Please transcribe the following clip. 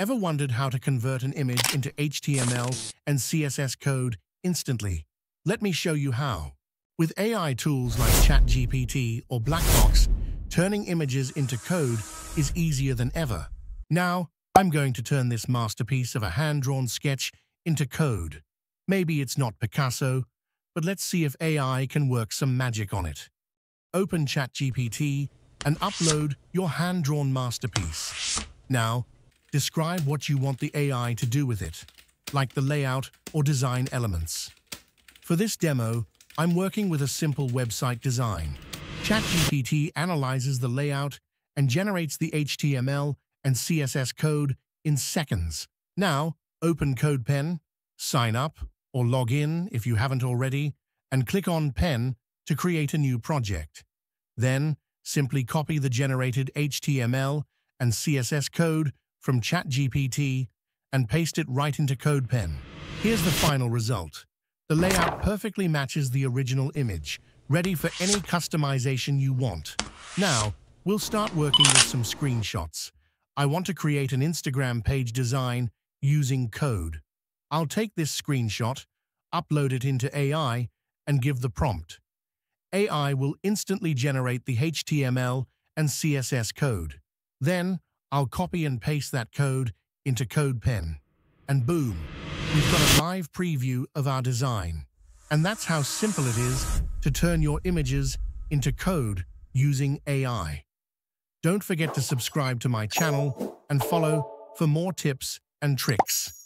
Ever wondered how to convert an image into HTML and CSS code instantly? Let me show you how. With AI tools like ChatGPT or Blackbox, turning images into code is easier than ever. Now, I'm going to turn this masterpiece of a hand-drawn sketch into code. Maybe it's not Picasso, but let's see if AI can work some magic on it. Open ChatGPT and upload your hand-drawn masterpiece. Now, describe what you want the AI to do with it, like the layout or design elements. For this demo, I'm working with a simple website design. ChatGPT analyzes the layout and generates the HTML and CSS code in seconds. Now, open CodePen, sign up, or log in if you haven't already, and click on Pen to create a new project. Then, simply copy the generated HTML and CSS code from ChatGPT and paste it right into CodePen. Here's the final result. The layout perfectly matches the original image, ready for any customization you want. Now, we'll start working with some screenshots. I want to create an Instagram page design using code. I'll take this screenshot, upload it into AI, and give the prompt. AI will instantly generate the HTML and CSS code. Then, I'll copy and paste that code into CodePen. And boom, we've got a live preview of our design. And that's how simple it is to turn your images into code using AI. Don't forget to subscribe to my channel and follow for more tips and tricks.